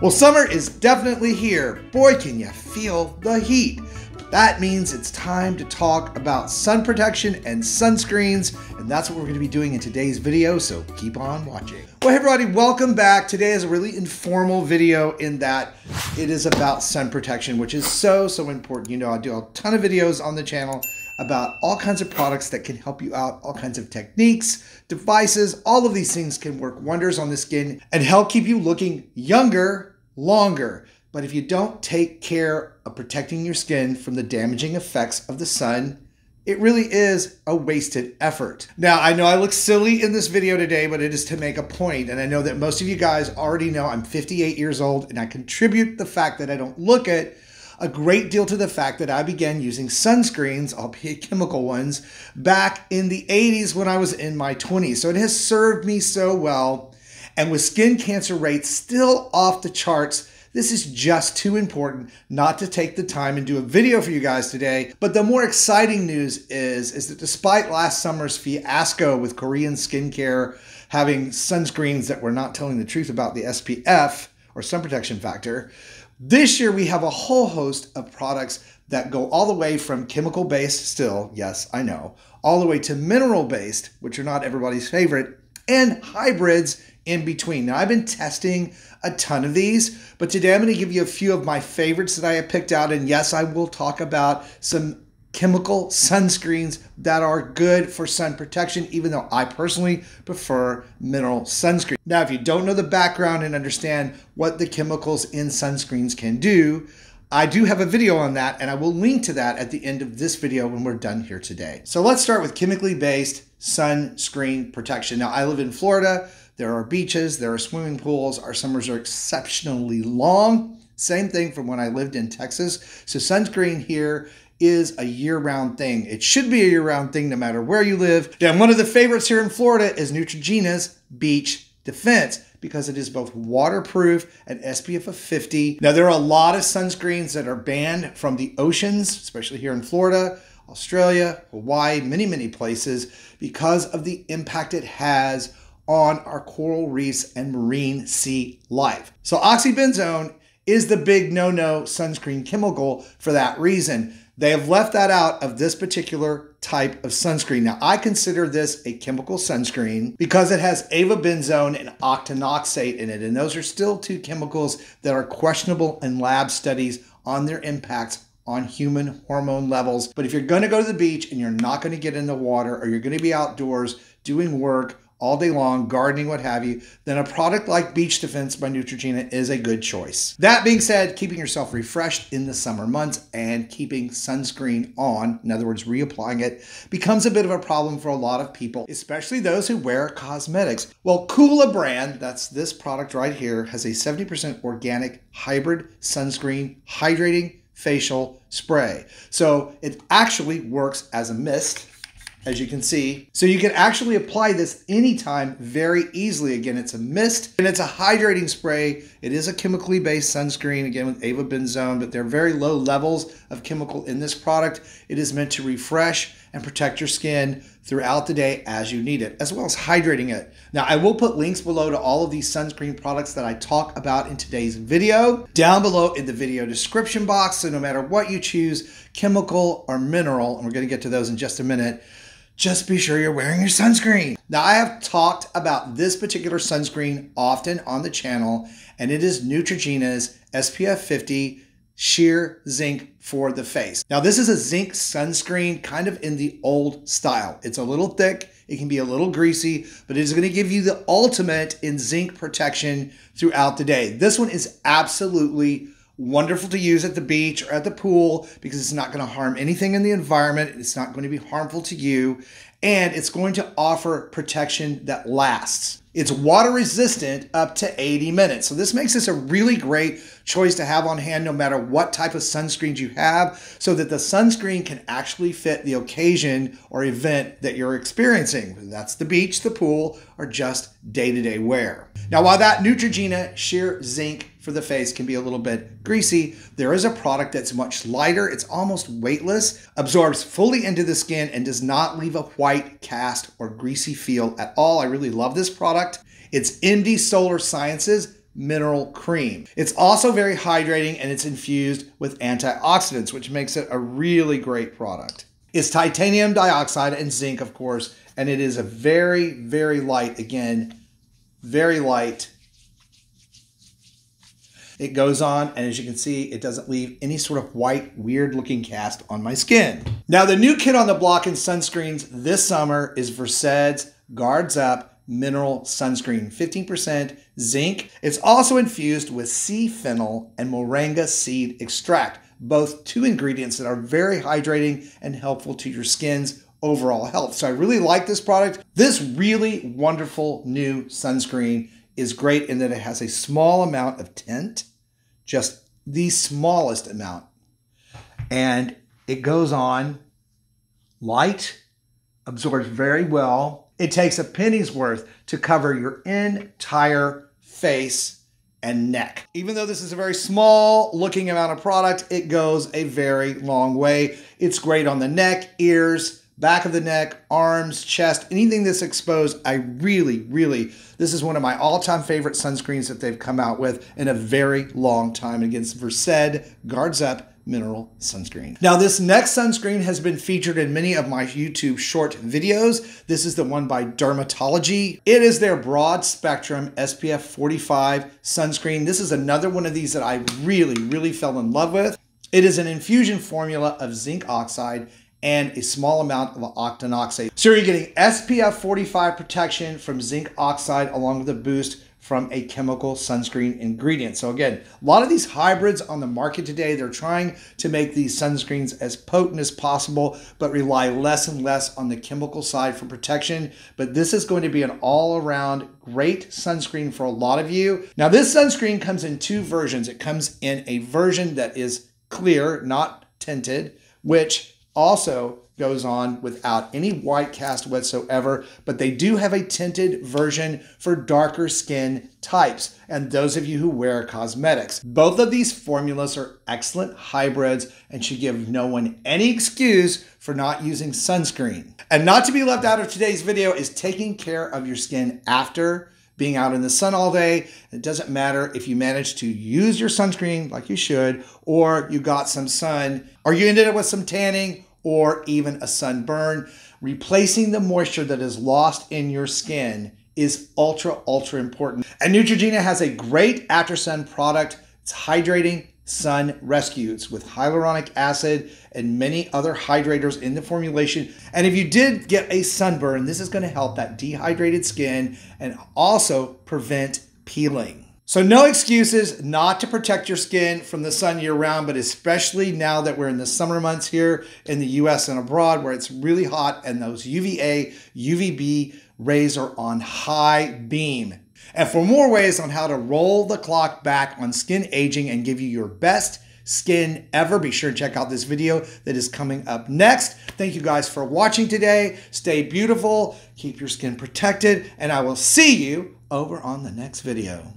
Well, summer is definitely here. Boy, can you feel the heat. That means it's time to talk about sun protection and sunscreens, and that's what we're going to be doing in today's video, so keep on watching. Well, hey everybody, welcome back. Today is a really informal video in that it is about sun protection, which is so, so important. You know, I do a ton of videos on the channel about all kinds of products that can help you out, all kinds of techniques, devices, all of these things can work wonders on the skin and help keep you looking younger longer. But if you don't take care of protecting your skin from the damaging effects of the sun, it really is a wasted effort. Now, I know I look silly in this video today, but it is to make a point, And I know that most of you guys already know I'm 58 years old and I contribute the fact that I don't look it a great deal to the fact that I began using sunscreens, albeit chemical ones, back in the 80s when I was in my 20s. So it has served me so well. And with skin cancer rates still off the charts, this is just too important not to take the time and do a video for you guys today. But the more exciting news is, is that despite last summer's fiasco with Korean skincare having sunscreens that were not telling the truth about the SPF or sun protection factor, this year, we have a whole host of products that go all the way from chemical based, still, yes, I know, all the way to mineral based, which are not everybody's favorite, and hybrids in between. Now, I've been testing a ton of these, but today I'm going to give you a few of my favorites that I have picked out. And yes, I will talk about some chemical sunscreens that are good for sun protection, even though I personally prefer mineral sunscreen. Now, if you don't know the background and understand what the chemicals in sunscreens can do, I do have a video on that and I will link to that at the end of this video when we're done here today. So let's start with chemically based sunscreen protection. Now I live in Florida. There are beaches, there are swimming pools. Our summers are exceptionally long. Same thing from when I lived in Texas. So sunscreen here is a year-round thing. It should be a year-round thing no matter where you live. And one of the favorites here in Florida is Neutrogena's Beach Defense because it is both waterproof and SPF of 50. Now there are a lot of sunscreens that are banned from the oceans, especially here in Florida, Australia, Hawaii, many, many places because of the impact it has on our coral reefs and marine sea life. So oxybenzone is the big no-no sunscreen chemical for that reason. They have left that out of this particular type of sunscreen. Now, I consider this a chemical sunscreen because it has avobenzone and octinoxate in it. And those are still two chemicals that are questionable in lab studies on their impacts on human hormone levels. But if you're going to go to the beach and you're not going to get in the water or you're going to be outdoors doing work all day long, gardening, what have you, then a product like Beach Defense by Neutrogena is a good choice. That being said, keeping yourself refreshed in the summer months and keeping sunscreen on, in other words, reapplying it, becomes a bit of a problem for a lot of people, especially those who wear cosmetics. Well, Coola brand, that's this product right here, has a 70% organic hybrid sunscreen hydrating facial spray. So it actually works as a mist as you can see. So you can actually apply this anytime very easily. Again, it's a mist and it's a hydrating spray. It is a chemically based sunscreen, again with avobenzone, but there are very low levels of chemical in this product. It is meant to refresh and protect your skin throughout the day as you need it, as well as hydrating it. Now, I will put links below to all of these sunscreen products that I talk about in today's video down below in the video description box. So no matter what you choose, chemical or mineral, and we're gonna get to those in just a minute, just be sure you're wearing your sunscreen. Now, I have talked about this particular sunscreen often on the channel, and it is Neutrogena's SPF 50 sheer zinc for the face. Now, this is a zinc sunscreen kind of in the old style. It's a little thick, it can be a little greasy, but it is gonna give you the ultimate in zinc protection throughout the day. This one is absolutely wonderful to use at the beach or at the pool because it's not going to harm anything in the environment. It's not going to be harmful to you. And it's going to offer protection that lasts. It's water resistant up to 80 minutes. So this makes this a really great choice to have on hand no matter what type of sunscreens you have so that the sunscreen can actually fit the occasion or event that you're experiencing. That's the beach, the pool, or just day-to-day wear. Now, while that Neutrogena Sheer Zinc for the face can be a little bit greasy, there is a product that's much lighter. It's almost weightless, absorbs fully into the skin, and does not leave a white cast or greasy feel at all. I really love this product. It's MD Solar Sciences mineral cream. It's also very hydrating and it's infused with antioxidants, which makes it a really great product. It's titanium dioxide and zinc, of course, and it is a very, very light, again, very light it goes on, and as you can see, it doesn't leave any sort of white, weird looking cast on my skin. Now, the new kid on the block in sunscreens this summer is Versed's Guards Up Mineral Sunscreen, 15% zinc. It's also infused with sea fennel and moringa seed extract, both two ingredients that are very hydrating and helpful to your skin's overall health. So I really like this product. This really wonderful new sunscreen is great in that it has a small amount of tint, just the smallest amount. And it goes on light, absorbs very well. It takes a penny's worth to cover your entire face and neck. Even though this is a very small looking amount of product, it goes a very long way. It's great on the neck, ears, back of the neck, arms, chest, anything that's exposed. I really, really, this is one of my all time favorite sunscreens that they've come out with in a very long time against Versed Guards Up Mineral Sunscreen. Now, this next sunscreen has been featured in many of my YouTube short videos. This is the one by Dermatology. It is their broad spectrum SPF 45 sunscreen. This is another one of these that I really, really fell in love with. It is an infusion formula of zinc oxide and a small amount of octinoxate. So you're getting SPF 45 protection from zinc oxide along with a boost from a chemical sunscreen ingredient. So again, a lot of these hybrids on the market today, they're trying to make these sunscreens as potent as possible, but rely less and less on the chemical side for protection. But this is going to be an all around great sunscreen for a lot of you. Now this sunscreen comes in two versions. It comes in a version that is clear, not tinted, which also goes on without any white cast whatsoever, but they do have a tinted version for darker skin types and those of you who wear cosmetics. Both of these formulas are excellent hybrids and should give no one any excuse for not using sunscreen. And not to be left out of today's video is taking care of your skin after being out in the sun all day. It doesn't matter if you managed to use your sunscreen like you should, or you got some sun, or you ended up with some tanning, or even a sunburn. Replacing the moisture that is lost in your skin is ultra, ultra important. And Neutrogena has a great after sun product. It's hydrating sun rescues with hyaluronic acid and many other hydrators in the formulation. And if you did get a sunburn, this is going to help that dehydrated skin and also prevent peeling. So, no excuses not to protect your skin from the sun year round, but especially now that we're in the summer months here in the US and abroad where it's really hot and those UVA, UVB rays are on high beam. And for more ways on how to roll the clock back on skin aging and give you your best skin ever, be sure to check out this video that is coming up next. Thank you guys for watching today. Stay beautiful, keep your skin protected, and I will see you over on the next video.